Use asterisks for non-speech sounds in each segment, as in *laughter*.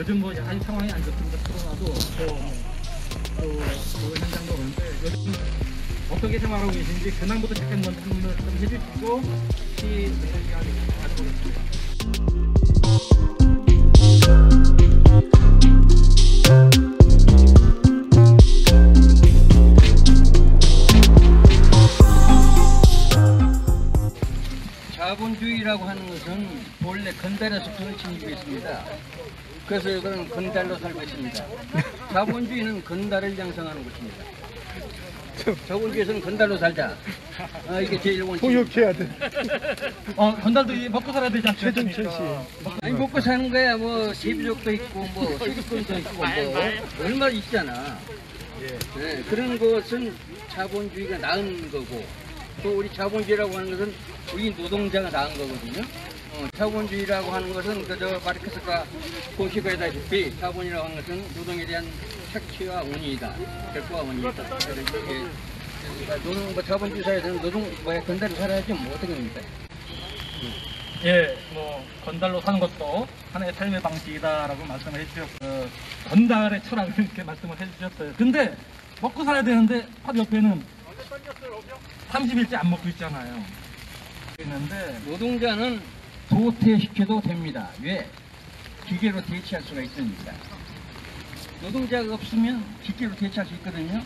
요즘 뭐 약간 상황이 안 좋습니다. 코로나도 또, 뭐, 또, 뭐 현장도 오는데 요즘 어떻게 생활하고 계신지 근황부터 잠깐 먼저 질문을 좀 해주시고 시 내는 시간을 가져보겠습니다. 자본주의라고 하는 것은 본래 건달에서부터 진입했습니다. 그래서 이거는 건달로 살고 있습니다. 자본주의는 건달을 양성하는 것입니다. 자본주의에서는 건달로 살자. 아, 이게 제일 원칙. 통역해야 돼. 어, 건달도 이 먹고 살아야 되지 최종철 않습니까? 아니 먹고 사는 거야 뭐 세비족도 있고 뭐 세비권도 있고 뭐 얼마 있잖아. 네, 그런 것은 자본주의가 낳은 거고 또 우리 자본주의라고 하는 것은 우리 노동자가 낳은 거거든요. 어, 자본주의라고 하는 것은 그저 마르크스가 고시가다시피 자본이라고 하는 것은 노동에 대한 착취와 운이다. 결과와 이게 그러니까 노동 뭐 자본주의 사회에서는 노동 뭐야 건달을 살아야지 뭐 어떻게 합니까? 예, 뭐 건달로 사는 것도 하나의 삶의 방식이다라고 말씀을 해주셨어요. 건달의 철학을 이렇게 말씀을 해주셨어요. 근데 먹고 살아야 되는데 바로 옆에는 30일째 안 먹고 있잖아요. 있는데 노동자는 도태시켜도 됩니다. 왜? 기계로 대체할 수가 있으니까. 노동자가 없으면 기계로 대체할 수 있거든요.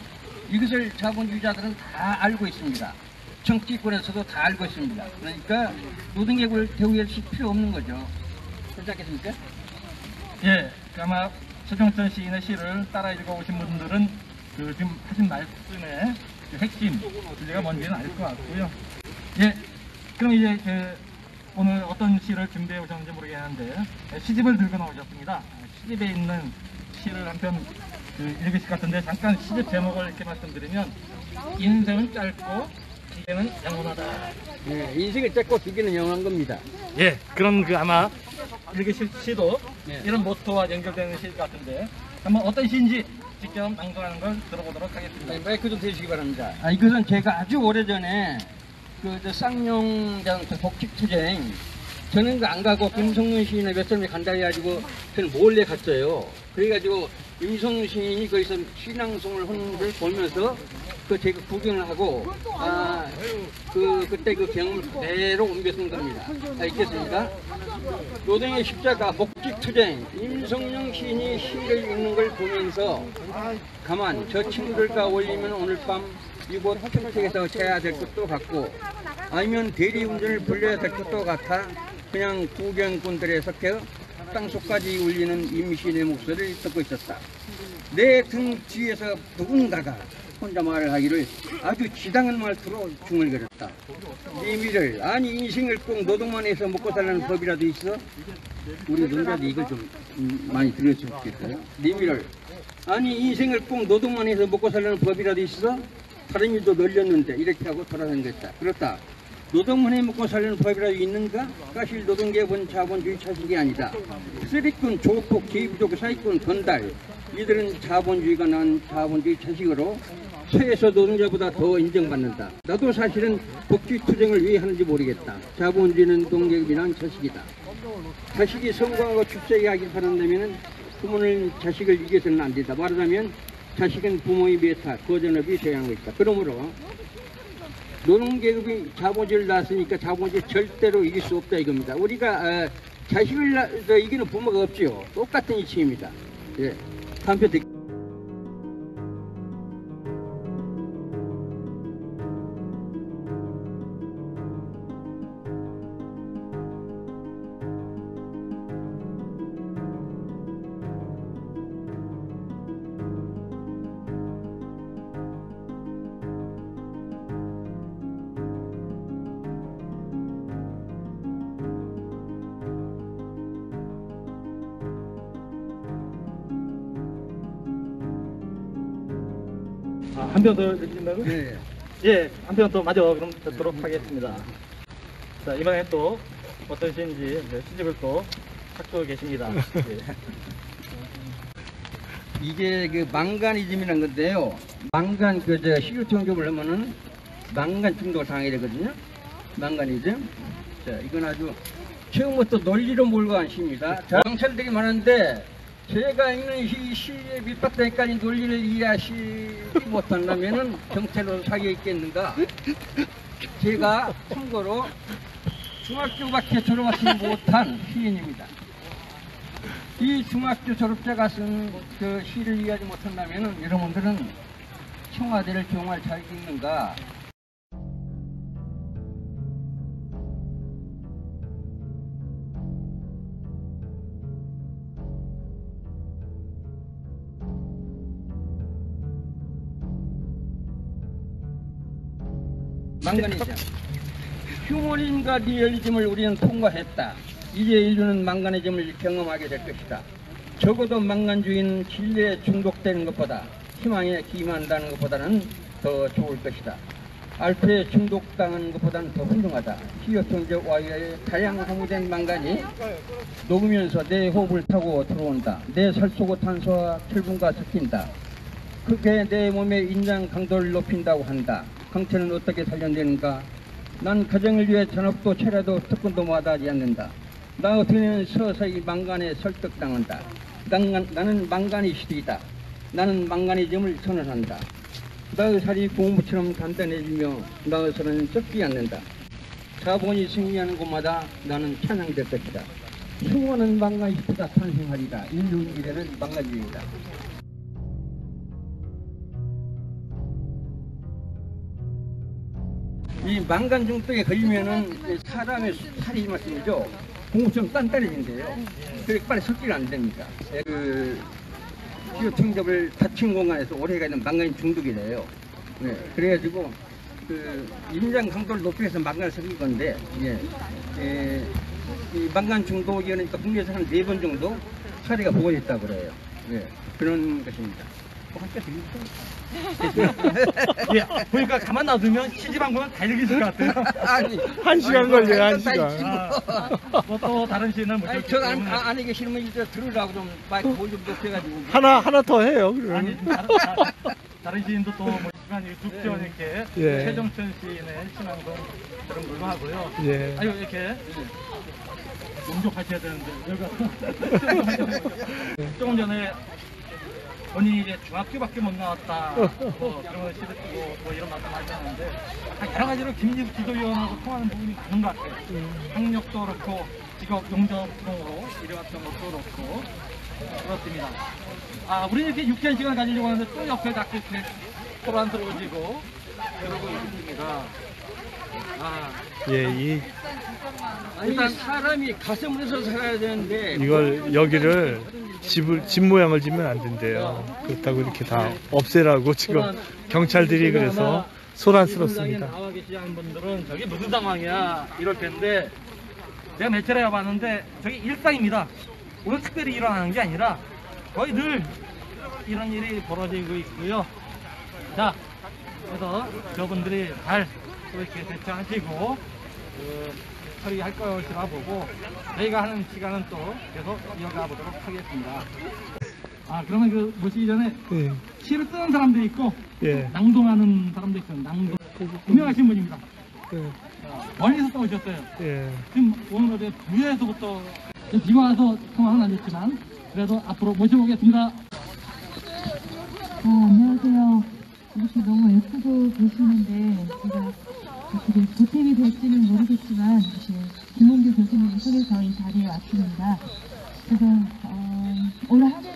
이것을 자본주의자들은 다 알고 있습니다. 정치권에서도 다 알고 있습니다. 그러니까 노동계급을 대우할 필요 없는 거죠. 그렇지 않겠습니까? 예, 그 아마 서정천 시인의 시를 따라 읽어오신 분들은 그 지금 하신 말씀의 그 핵심 주제가 뭔지는 알 것 같고요. 예, 그럼 이제 그 오늘 어떤 시를 준비해 오셨는지 모르겠는데 예, 시집을 들고 나오셨습니다. 시집에 있는 시를 한편그 읽으실 것 같은데 잠깐 시집 제목을 이렇게 말씀드리면 인생은 짧고 기계는 영원하다. 네, 인생을 짧고 기계는 영한 겁니다. 예, 그런 그 아마 읽으실 시도 네. 이런 모토와 연결되는 시 같은데 한번 어떤 시인지 직접 낭송하는 걸 들어보도록 하겠습니다. 네, 마이크 좀 대주시기 바랍니다. 아, 이것은 제가 아주 오래전에 그, 저 쌍용장 그 복직투쟁 저는 그 안 가고 김성문 시인의 몇 사람이 간다 해가지고 저는 몰래 갔어요. 그래가지고 임성문 시인이 거기서 신앙송을 하는 걸 보면서 그 제가 구경을 하고 아 그 그때 그 경험을 그대로 쓴 겁니다. 아, 있겠습니까? 노동의 십자가 복직투쟁 임성용 시인이 시를 읽는 걸 보면서 가만 저 친구들과 어울리면 오늘 밤 이곳 평택에서 자야 될 것도 같고 아니면 대리운전을 불려야 될 것도 같아 그냥 구경꾼들의 섞여 땅속까지 울리는 임시인의 목소리를 듣고 있었다. 내 등 뒤에서 누군가가 혼자 말을 하기를 아주 지당한 말투로 중얼거렸다. 니미를 아니 인생을 꼭 노동만 해서 먹고 살라는 법이라도 있어? 우리 노동자도 이걸 좀 음, 많이 들었으면 좋겠어요. 니미를 아니 인생을 꼭 노동만 해서 먹고 살라는 법이라도 있어? 다른 일도 널렸는데 이렇게 하고 돌아선 것이다. 그렇다. 노동만 해 먹고 살려는 법이라도 있는가? 사실 노동계본 자본주의 차식이 아니다. 쓰리꾼, 조폭, 기부족, 사기꾼, 건달 이들은 자본주의가 난 자본주의 자식으로서 노동자보다 더 인정받는다. 나도 사실은 복지 투쟁을 왜 하는지 모르겠다. 자본주의는 노동계급이 난 자식이다. 자식이 성공하고 출세하게 하길 바란다면 부모는 자식을 이겨서는 안 된다. 말하자면 자식은 부모의 메타, 거전업이 돼야 하는 것이다. 그러므로 노동계급이 자본주의를 낳았으니까 자본주의 절대로 이길 수 없다 이겁니다. 우리가 어, 자식을 낳, 저, 이기는 부모가 없지요. 똑같은 이치입니다. 예. 듣 아, 한편더 읽는다고? 네. 예, 한편더 마저 그럼 듣도록 하겠습니다. 자, 이번에 또 어떤 시인지 이제 시집을 또 찾고 계십니다. 예. *laughs* 이게 그 망간이즘이라는 건데요. 망간 그저 식유청정을 하면은 망간 중독을 당하게 되거든요. 망간이즘. 자, 이건 아주 처음부터 논리로 몰고 간 시입니다. 자, 경찰들이 많은데 제가 읽는 이 시의 밑바닥까지 논리를 이해하시지 못한다면은 경찰로 사기에 있겠는가? 제가 참고로 중학교밖에 졸업하지 못한 시인입니다. 이 중학교 졸업자가 쓴 그 시를 이해하지 못한다면은 여러분들은 청와대를 정말 잘 읽는가? 망간이죠. 휴머니즘과 리얼리즘을 우리는 통과했다. 이제 인류는 망간이즘을 경험하게 될 것이다. 적어도 망간주의는 진리에 중독되는 것보다 희망에 기만한다는 것보다는 더 좋을 것이다. 알코올에 중독당하는 것보다는 더 훌륭하다. 희요통적 와이어의 다양화된 망간이 녹으면서 내 호흡을 타고 들어온다. 내살 속의 탄소와 철분과 섞인다. 그게 내 몸의 인장 강도를 높인다고 한다. 강체는 어떻게 살려내는가? 난 가정을 위해 전업도 체라도 특권도 마다하지 않는다. 나 어떻게는 서서히 망간에 설득당한다. 난, 나는 망간의 시대이다. 나는 망간이즘을 선언한다. 나의 살이 고무처럼 단단해지며 나의 살은 썩지 않는다. 자본이 승리하는 곳마다 나는 찬양될 것이다. 수많은 망간이 시대가 탄생하리라. 인류 미래는 망간주의이다. 이 망간 중독에 걸리면은 사람의 살이 말씀이죠. 공구처럼 단단해진대요. 그래 빨리 섭취가 안 됩니다. 예, 그 기후 충격을 닫힌 공간에서 오래가 있는 망간 중독이 돼요. 네, 그래가지고 그 임장 강도를 높이기 위해서 망간을 섞은 건데 예, 예, 이 망간 중독이 그러니까 국내에서 한 네 번 정도 사례가 보고됐다고 그래요. 예, 그런 것입니다. 예, 보니까 가만 놔두면 시지방구는 다 읽으실 것 같아요. 아니 한 시간 걸려요, 뭐, 한다 시간. 아, 뭐또 다른 시인을 못 아니, 안. 아, 안에 계시는 분 일단 들으라고 좀 마이크 볼륨 높여가지고. 하나 하나 더 해요. 아니, 그러면. 다른, 다- 다른 시인도 또 뭐 시간 죽전 이렇게 예. 최정천 시인의 신앙송 그런 걸로 하고요. 예. 아유 이렇게 용접하셔야 되는데 여기가 *laughs* *laughs* 조금 전에 본인이 이제 중학교밖에 못 나왔다 뭐 그런 시를 쓰고 뭐 이런 말씀하셨는데 여러 가지로 김립 지도위원하고 통하는 부분이 많은 것 같아요. 학력도 그렇고 직업 용접 등으로 이래왔던 것도 그렇고 그렇습니다. 아, 우리 이렇게 유쾌한 시간 가지려고 하는데 또 옆에 자꾸 이렇게 소란스러워지고 그러고 있습니다. 아, 예, 이 아니, 사람이 가슴으로서 살아야 되는데. 이걸 여기를 집을 집 모양을 지면 안 된대요. 그렇다고 이렇게 다 없애라고 지금 경찰들이 그래서 소란스럽습니다. 나와 계시는 분들은 저게 무슨 상황이야 이럴 텐데 내가 몇 차례 와봤는데 저게 일상입니다. 오늘 특별히 일어나는 게 아니라 거의 늘 이런 일이 벌어지고 있고요. 자, 그래서 저분들이 잘또 이렇게 대처하시고 그, 처리할 것이라 보고 저희가 하는 시간은 또 계속 이어가 보도록 하겠습니다. 아 그러면 그 모시기 전에 예, 시를 쓰는 사람도 있고 예, 낭동하는 사람도 있어요. 낭동. 유명하신 분입니다. 예, 어, 멀리서 또 오셨어요. 예. 지금 오늘 어제 부여에서부터 비가 와서 통화는 안 됐지만 그래도 앞으로 모셔보겠습니다. 아, 안녕하세요. 이렇게 너무 애쓰고 계시는데, 제가 어떻게 보탬이 될지는 모르겠지만, 이제 김원규 교수님 속에서 이 자리에 왔습니다. 그래서, 어, 올한 해는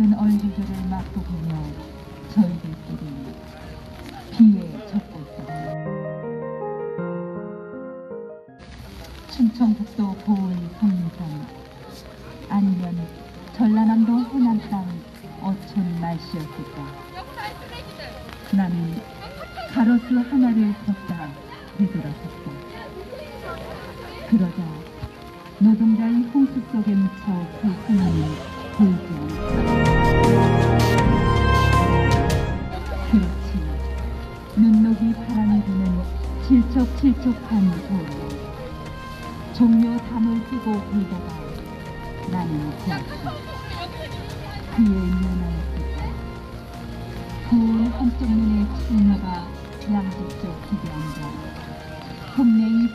흙묻은 얼굴들을 맛보며 저희들끼리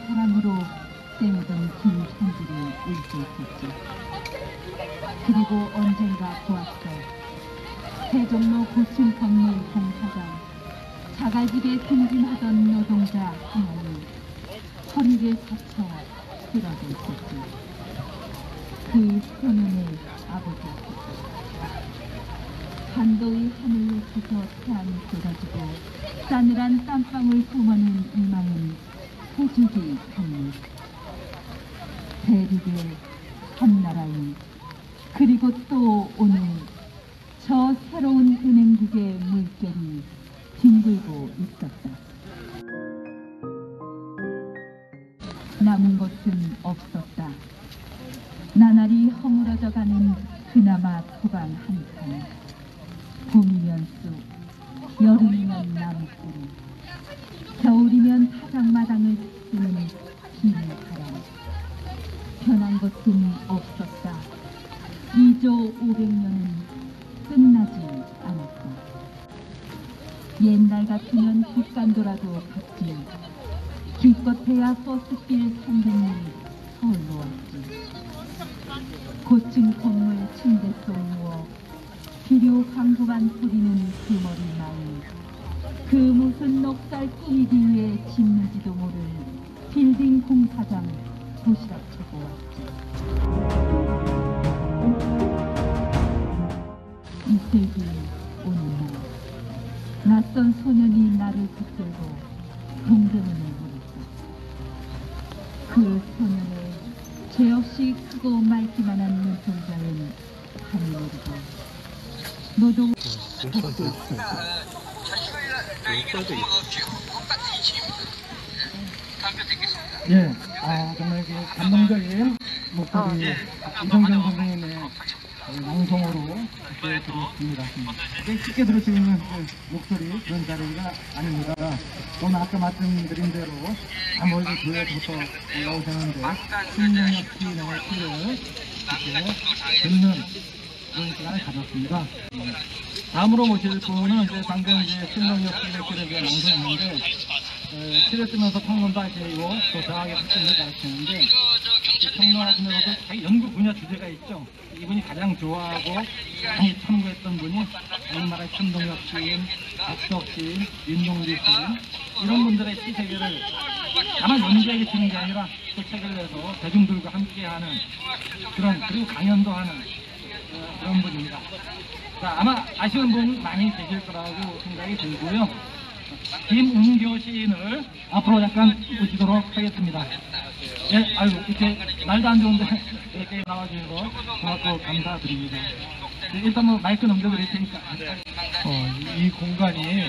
동네의 바람으로 떼묻은 긴 편지를 읽고 있었지. 그리고 언젠가 보았어. 세종로 고층 건물 공사장 자갈집에 승진하던 노동자 하나는 허리를 다쳐 쓰러져 있었지. 그 소년의 아버지였었다. 반도의 하늘로 서서 태양이 쏟아지고 싸늘한 땀방울 뿜어낸 이망은 호주기 강물 대륙의 한나라인 그리고 또 오늘 저 새로운 은행국의 물결이 뒹굴고 있었다. 남은 것은 없었다. 나날이 허물어져가는 그나마 토방 한 칸. 봄이면 쑥, 여름이면 나무뿌리, 2조 죄 없이 크고 맑기만 한 눈동자는 하늘 내리고. 노동 예, 아, 정말 그 감동적인 목소리. 이정경 선생님의 그 낭송으로 이렇게 들었습니다. 이게 쉽게 들을 수 있는 그 목소리 그런 자리가 아닙니다. 오늘 아까 말씀드린 대로 아무래도 교회부터 올라오셨는데 신명혁 시인의 시를 이렇게 듣는 그런 시간을 가졌습니다. 다음으로 모실 분은 이제 방금 이제 신명혁 시인의 시를 이제 낭송했는데 어, 시를 쓰면서 평론도 하시고 또 저하게 학생을 가르치는데 이 평론하시면서도 연구 분야 주제가 있죠. 이분이 가장 좋아하고 많이 참고했던 분이 우리나라의 천동혁 시인, 박석 시인, 윤동주 시인 이런 분들의 시 세계를 다만 연기하게 치는 게 아니라 그 책을 내서 대중들과 함께하는 그런 그리고 강연도 하는 어, 그런 분입니다. 자, 아마 아시는 분 많이 계실 거라고 생각이 들고요. 김은교 시인을 앞으로 잠깐 모시도록 하겠습니다. 예, 아이고, 이렇게 날도 안 좋은데 이렇게 나와주셔서 고맙고 감사드립니다. 네, 일단 뭐 마이크 넘겨드릴 테니까. 어, 이 공간이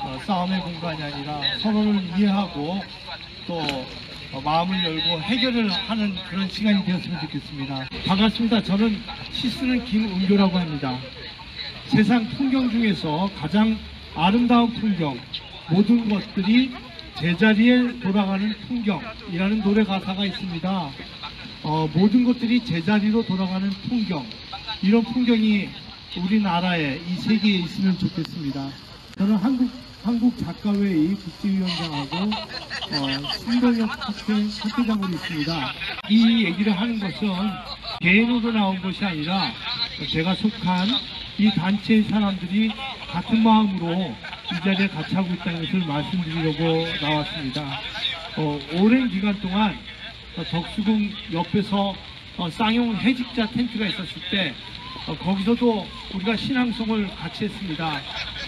어, 싸움의 공간이 아니라 서로를 이해하고 또 어, 마음을 열고 해결을 하는 그런 시간이 되었으면 좋겠습니다. 반갑습니다. 저는 시 쓰는 김은교라고 합니다. 세상 풍경 중에서 가장 아름다운 풍경, 모든 것들이 제자리에 돌아가는 풍경이라는 노래 가사가 있습니다. 어, 모든 것들이 제자리로 돌아가는 풍경 이런 풍경이 우리나라에 이 세계에 있으면 좋겠습니다. 저는 한국 한국 작가회의 국제위원장하고 어, 신동엽 학회 학회장으로 있습니다. 이 얘기를 하는 것은 개인으로 나온 것이 아니라 제가 속한 이 단체의 사람들이 같은 마음으로 이 자리에 같이 하고 있다는 것을 말씀드리려고 나왔습니다. 어, 오랜 기간 동안 어, 덕수궁 옆에서 어, 쌍용 해직자 텐트가 있었을 때 어, 거기서도 우리가 신앙송을 같이 했습니다.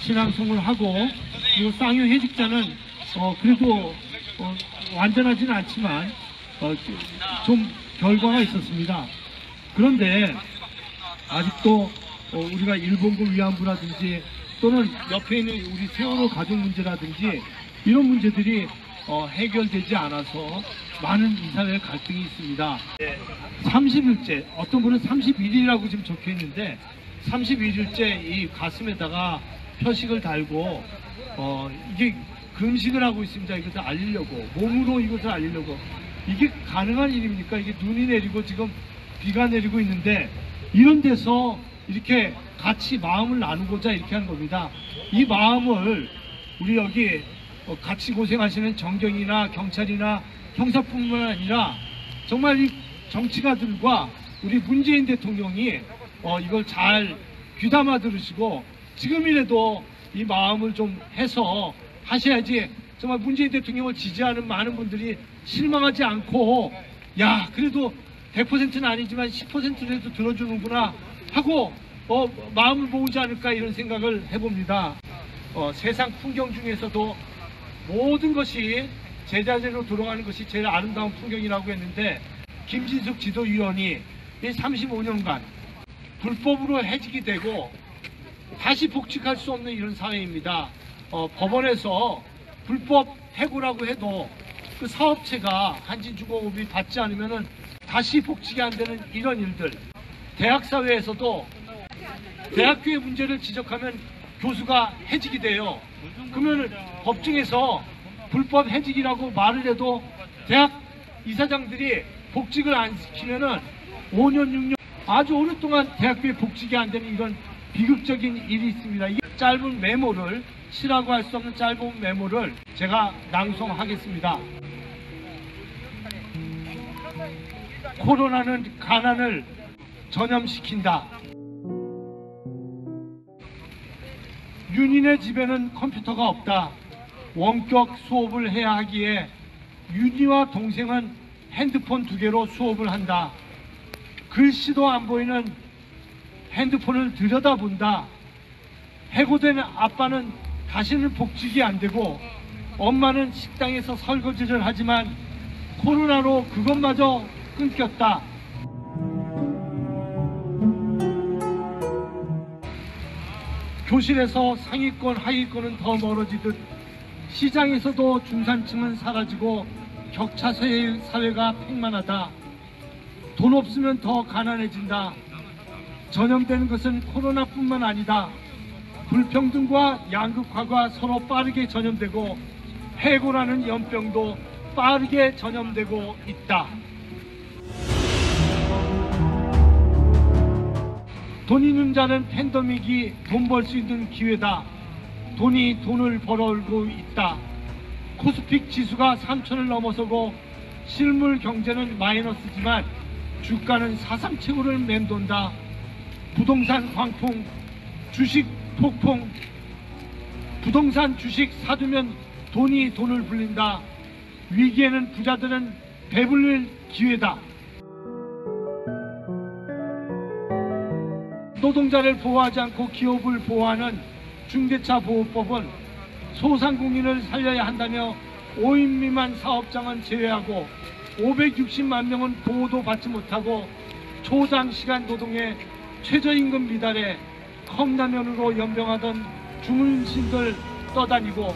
신앙송을 하고 그리고 쌍용 해직자는 어, 그래도 어, 완전하지는 않지만 어, 좀 결과가 있었습니다. 그런데 아직도 어, 우리가 일본군 위안부라든지 또는 옆에 있는 우리 세월호 가족 문제라든지 이런 문제들이 어, 해결되지 않아서 많은 이 사회에 갈등이 있습니다. 30일째, 어떤 분은 31일이라고 지금 적혀 있는데 31일째 이 가슴에다가 표식을 달고 어, 이게 금식을 하고 있습니다. 이것을 알리려고 몸으로 이것을 알리려고 이게 가능한 일입니까? 이게 눈이 내리고 지금 비가 내리고 있는데 이런 데서 이렇게 같이 마음을 나누고자 이렇게 하는 겁니다. 이 마음을 우리 여기 어, 같이 고생하시는 정경이나 경찰이나 형사뿐만 아니라 정말 이 정치가들과 우리 문재인 대통령이 어, 이걸 잘 귀담아 들으시고 지금이라도 이 마음을 좀 해서 하셔야지 정말 문재인 대통령을 지지하는 많은 분들이 실망하지 않고 야 그래도 100%는 아니지만 10%라도 들어주는구나 하고 어, 마음을 모으지 않을까 이런 생각을 해봅니다. 어, 세상 풍경 중에서도 모든 것이 제자리로 돌아가는 것이 제일 아름다운 풍경이라고 했는데 김진숙 지도위원이 이 35년간 불법으로 해직이 되고 다시 복직할 수 없는 이런 사회입니다. 어, 법원에서 불법 해고라고 해도 그 사업체가 한진중공업이 받지 않으면은 다시 복직이 안 되는 이런 일들. 대학 사회에서도 대학교의 문제를 지적하면 교수가 해직이 돼요. 그러면 법정에서 불법 해직이라고 말을 해도 대학 이사장들이 복직을 안 시키면은 5년, 6년 아주 오랫동안 대학교에 복직이 안 되는 이런 비극적인 일이 있습니다. 이 짧은 메모를 시라고 할 수 없는 짧은 메모를 제가 낭송하겠습니다. 코로나는 가난을 전염시킨다. 윤인의 집에는 컴퓨터가 없다. 원격 수업을 해야 하기에 윤희와 동생은 핸드폰 두 개로 수업을 한다. 글씨도 안 보이는 핸드폰을 들여다본다. 해고된 아빠는 다시는 복직이 안 되고 엄마는 식당에서 설거지를 하지만 코로나로 그것마저 끊겼다. 교실에서 상위권, 하위권은 더 멀어지듯 시장에서도 중산층은 사라지고 격차 사회- 사회가 팽만하다. 돈 없으면 더 가난해진다. 전염되는 것은 코로나뿐만 아니다. 불평등과 양극화가 서로 빠르게 전염되고 해고라는 연병도 빠르게 전염되고 있다. 돈 있는 자는 팬데믹이 돈 벌 수 있는 기회다. 돈이 돈을 벌어오고 있다. 코스픽 지수가 3천을 넘어서고 실물 경제는 마이너스지만 주가는 사상 최고를 맴돈다. 부동산 광풍, 주식 폭풍, 부동산 주식 사두면 돈이 돈을 불린다. 위기에는 부자들은 배불릴 기회다. 노동자를 보호하지 않고 기업을 보호하는 중개차 보호법은 소상공인을 살려야 한다며 5인 미만 사업장은 제외하고 560만 명은 보호도 받지 못하고 초장시간 노동에 최저임금 미달에 컵라면으로 연병하던 주문신들 떠다니고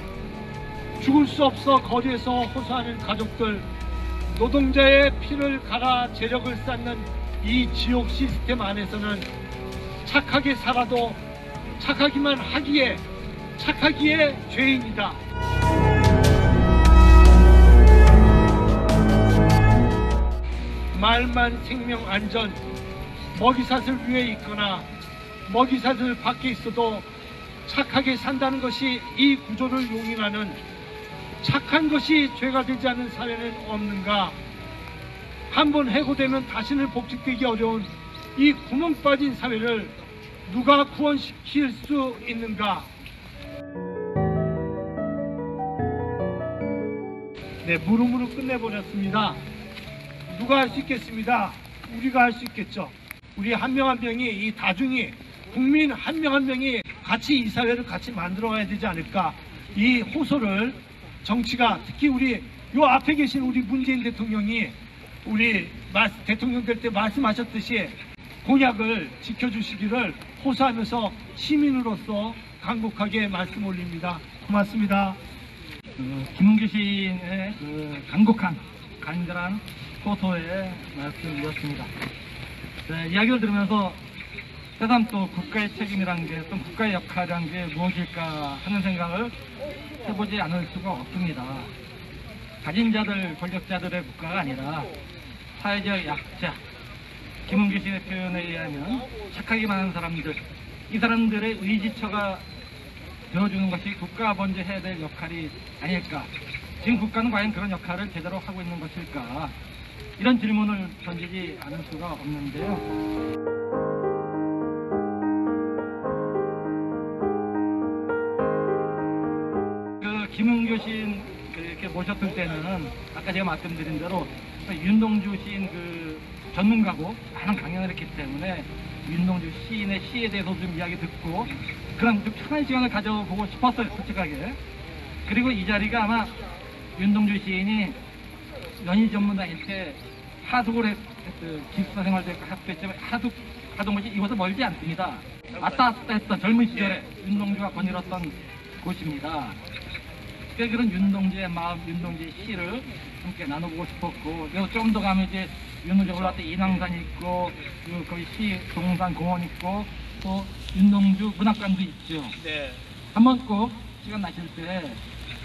죽을 수 없어 거리에서 호소하는 가족들 노동자의 피를 갈아 재력을 쌓는 이 지옥 시스템 안에서는 착하게 살아도 착하기만 하기에 착하기에 죄인이다. 말만 생명 안전 먹이사슬 위에 있거나 먹이사슬 밖에 있어도 착하게 산다는 것이 이 구조를 용인하는 착한 것이 죄가 되지 않는 사회는 없는가 한 번 해고되면 다시는 복직되기 어려운 이 구멍 빠진 사회를 누가 구원시킬 수 있는가 네, 물음으로 끝내버렸습니다. 누가 할 수 있겠습니다. 우리가 할 수 있겠죠. 우리 한 명 한 명이 이 다중이 국민 한 명 한 명이 같이 이 사회를 같이 만들어가야 되지 않을까. 이 호소를 정치가 특히 우리 요 앞에 계신 우리 문재인 대통령이 우리 마- 대통령 될 때 말씀하셨듯이 공약을 지켜주시기를 호소하면서 시민으로서 간곡하게 말씀 올립니다. 고맙습니다. 그 김은규 시인의 그 간곡한 간절한 호소의 말씀이었습니다. 네, 이야기를 들으면서 새삼 또 국가의 책임이란 게, 또 국가의 역할이란 게 무엇일까 하는 생각을 해보지 않을 수가 없습니다. 가진 자들, 권력자들의 국가가 아니라 사회적 약자, 김은규 씨의 표현에 의하면 착하기만 하는 사람들, 이 사람들의 의지처가 되어주는 것이 국가가 먼저 해야 될 역할이 아닐까. 지금 국가는 과연 그런 역할을 제대로 하고 있는 것일까. 이런 질문을 던지지 않을 수가 없는데요. 그 시인 그 이렇게 모셨을 때는 아까 제가 말씀드린 대로 그 윤동주 시인 그 전문가고 많은 강연을 했기 때문에 윤동주 시인의 시에 대해서 좀 이야기 듣고 그런 좀 편한 시간을 가져보고 싶었어요 솔직하게. 그리고 이 자리가 아마 윤동주 시인이 연희 전문가일 때 하숙을 했, 그 기숙사 생활도 했고 학교 때문에 하숙 하던 곳이 이곳에 멀지 않습니다. 왔다 갔다 했던 젊은 시절에 윤동주가 거닐었던 곳입니다. 그 그런 윤동주의 마음, 윤동주의 시를 함께 나눠보고 싶었고, 그리고 좀더 가면 이제 윤동주 올라갈 때 인왕산 있고, 그 거기 시 동산 공원 있고, 또 윤동주 문학관도 있죠. 네. 한번 꼭 시간 나실 때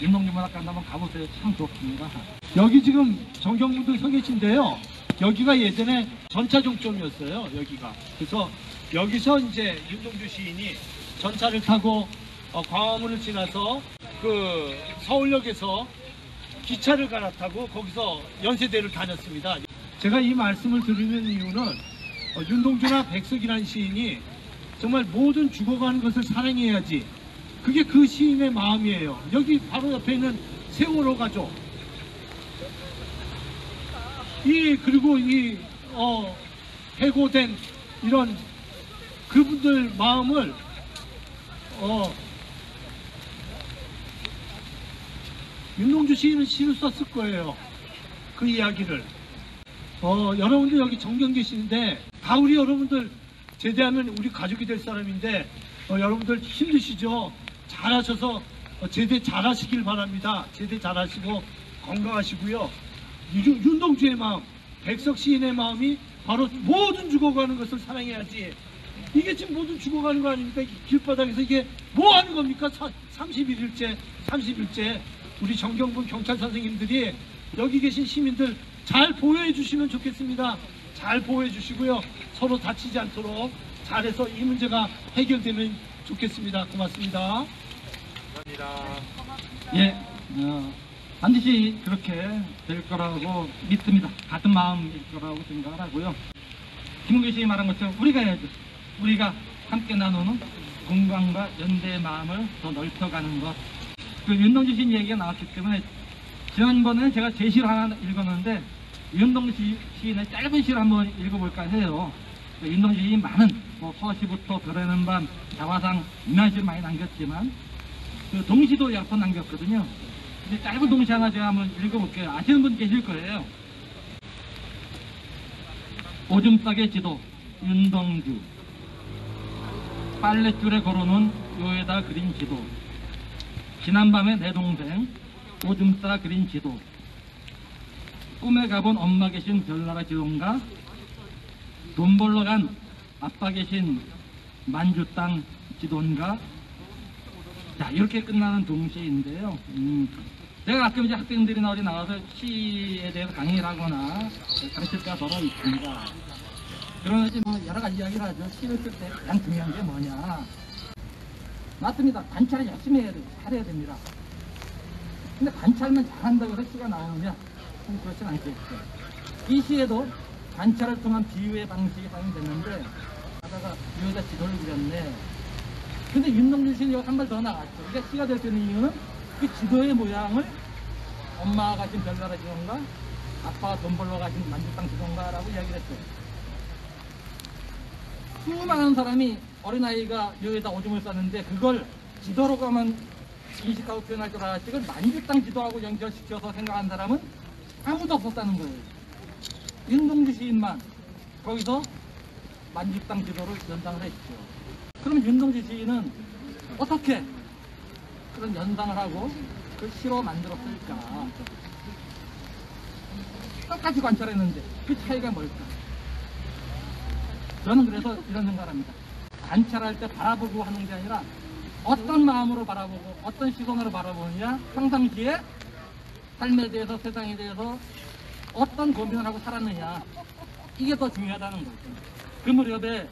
윤동주 문학관 한번 가보세요. 참 좋습니다. 여기 지금 정경분들 서 계신데요. 여기가 예전에 전차 종점이었어요. 여기가. 그래서 여기서 이제 윤동주 시인이 전차를 타고 어, 광화문을 지나서 그 서울역에서 기차를 갈아타고 거기서 연세대를 다녔습니다. 제가 이 말씀을 드리는 이유는 어, 윤동주나 백석이라는 시인이 정말 모든 죽어가는 것을 사랑해야지. 그게 그 시인의 마음이에요. 여기 바로 옆에 있는 세월호 가족. 이 그리고 이 어, 해고된 이런 그분들 마음을 어, 윤동주 시인은 시를 썼을 거예요. 그 이야기를. 어, 여러분들 여기 정경 계시는데 다 우리 여러분들 제대하면 우리 가족이 될 사람인데 어, 여러분들 힘드시죠? 잘하셔서 어, 제대 잘하시길 바랍니다. 제대 잘하시고 건강하시고요. 유- 윤동주의 마음, 백석 시인의 마음이 바로 모든 죽어가는 것을 사랑해야지. 이게 지금 모든 죽어가는 거 아닙니까? 이 길바닥에서 이게 뭐 하는 겁니까? 사- 31일째, 30일째 우리 정경분 경찰 선생님들이 여기 계신 시민들 잘 보호해 주시면 좋겠습니다. 잘 보호해 주시고요. 서로 다치지 않도록 잘해서 이 문제가 해결되면 좋겠습니다. 고맙습니다. 예, 어, 반드시 그렇게 될 거라고 믿습니다. 같은 마음일 거라고 생각을 하고요. 김은규 씨이 말한 것처럼 우리가 해야죠. 우리가 함께 나누는 공감과 연대의 마음을 더 넓혀가는 것. 그 윤동주 씨 얘기가 나왔기 때문에 지난번에는 제가 제 시를 하나 읽었는데 윤동주 시인의 짧은 시를 한번 읽어볼까 해요. 그 윤동주 시인 많은 뭐 서시부터 별에는 밤, 자화상, 유난 시를 많이 남겼지만 그 동시도 여러 번 남겼거든요. 근데 짧은 동시 하나 제가 한번 읽어볼게요. 아시는 분 계실 거예요. 오줌 싸개 지도 윤동주 빨랫줄에 걸어놓은 요에다 그린 지도 지난밤에 내 동생 오줌 싸 그린 지도 꿈에 가본 엄마 계신 별나라 지도인가 돈 벌러 간 아빠 계신 만주 땅 지도인가 자 이렇게 끝나는 동시인데요 음, 제가 가끔 이제 학생들이 나 어디 나와서 시에 대해서 강의를 하거나 가르칠 때가 더러 있습니다. 그러면 이제 뭐 여러 가지 이야기를 하죠. 시를 쓸 때 가장 중요한 게 뭐냐. 맞습니다. 관찰을 열심히 해야 돼요. 잘해야 됩니다. 근데 관찰만 잘한다고 해서 시가 나오느냐? 좀 그렇진 않겠죠. 이 시에도 관찰을 통한 비유의 방식이 사용됐는데 하다가 여기다 지도를 그렸네. 근데 윤동주 씨는 한 발 더 나갔죠. 그러니까 시가 될 수 있는 이유는 그 지도의 모양을 엄마가 가진 별나라 지도인가 아빠가 돈 벌러 가진 만주땅 지도인가라고 이야기를 했죠. 수많은 사람이 어린아이가 여기다 오줌을 쌌는데 그걸 지도로가만 인식하고 표현할 줄 알았지 그걸 만주땅 지도하고 연결시켜서 생각한 사람은 아무도 없었다는 거예요. 윤동주 시인만 거기서 만주땅 지도를 연상을 했죠. 그럼 윤동주 시인은 어떻게 그런 연상을 하고 그 시로 만들었을까? 똑같이 관찰했는데 그 차이가 뭘까? 저는 그래서 이런 생각을 합니다. 관찰할 때 바라보고 하는 게 아니라 어떤 마음으로 바라보고 어떤 시선으로 바라보느냐 평상시에 삶에 대해서 세상에 대해서 어떤 고민을 하고 살았느냐 이게 더 중요하다는 거죠. 그 무렵에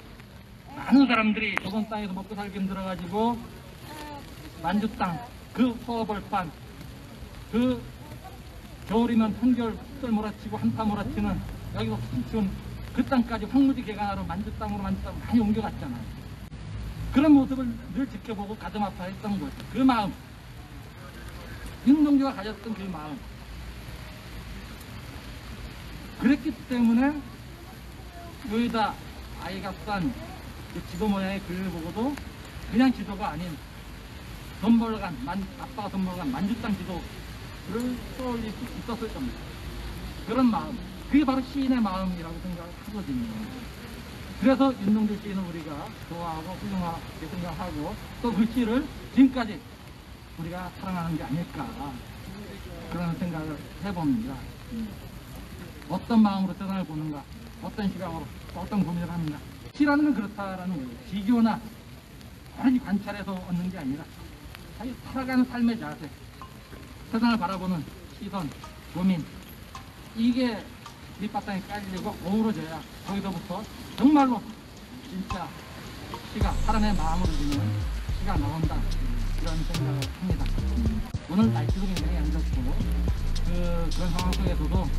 많은 사람들이 저번 땅에서 먹고 살기 힘들어가지고 만주 땅, 그 서벌판, 그 겨울이면 한결 흑들 몰아치고 한파 몰아치는 여기서 춤춘 그 땅까지 황무지 개간하러 만주 땅으로 만주 땅으로 많이 옮겨갔잖아요. 그런 모습을 늘 지켜보고 가슴 아파했던 거죠. 그 마음. 윤동주가 가졌던 그 마음. 그랬기 때문에 여기다 아이가 싼그 지도 모양의 글을 보고도 그냥 지도가 아닌 돈 벌간 만, 아빠가 돈 벌간 만주땅 지도를 떠올릴 수 있었을 겁니다. 그런 마음. 그게 바로 시인의 마음이라고 생각을 하거든요. 그래서 윤동주 시인은 우리가 좋아하고 훌륭하게 생각하고 또그 시를 지금까지 우리가 사랑하는 게 아닐까 그런 생각을 해봅니다. 어떤 마음으로 세상을 보는가, 어떤 시각으로, 또 어떤 고민을 하는가. 시라는 건 그렇다라는 거예요. 비교나 단지 관찰해서 얻는 게 아니라 자기 살아가는 삶의 자세, 세상을 바라보는 시선, 고민, 이게 밑바탕에 깔리고 어우러져야 거기서부터 정말로 진짜 시가 사람의 마음으로 드는 시가 나온다 이런 생각을 합니다. 오늘 날씨도 굉장히 안 좋고 그, 그런 상황 속에서도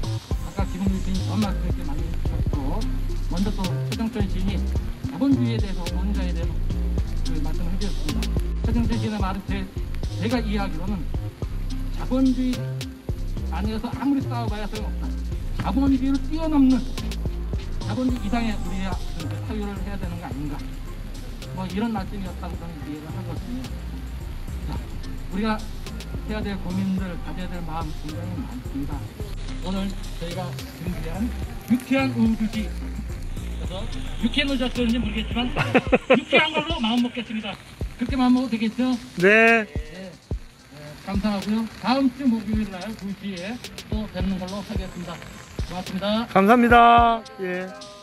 아까 시인이 좋은 말씀 이렇게 많이 주셨고 먼저 또 최정천 시인이 자본주의에 대해서 원자에 대해서 그 말씀을 해주셨습니다. 최정천 시인의 말은 제, 제가 이해하기로는 자본주의 안에서 아무리 싸워봐야 소용없다. 자본주의를 뛰어넘는 자본주의 이상의 우리가 그 사유를 해야 되는 거 아닌가. 뭐 이런 말씀이었다고 저는 이해를 하거든요. 자, 우리가 해야 될 고민들, 가져야 될 마음 굉장히 많습니다. 오늘 저희가 준비한 유쾌한 우주시 그래서 유쾌한 우주였는지 모르겠지만 *laughs* 유쾌한 걸로 마음 먹겠습니다. 그렇게 마음 먹어도 되겠죠? 네. 네, 감사하고요. 다음 주 목요일 날 2시에 또 뵙는 걸로 하겠습니다. 고맙습니다. 감사합니다. 예.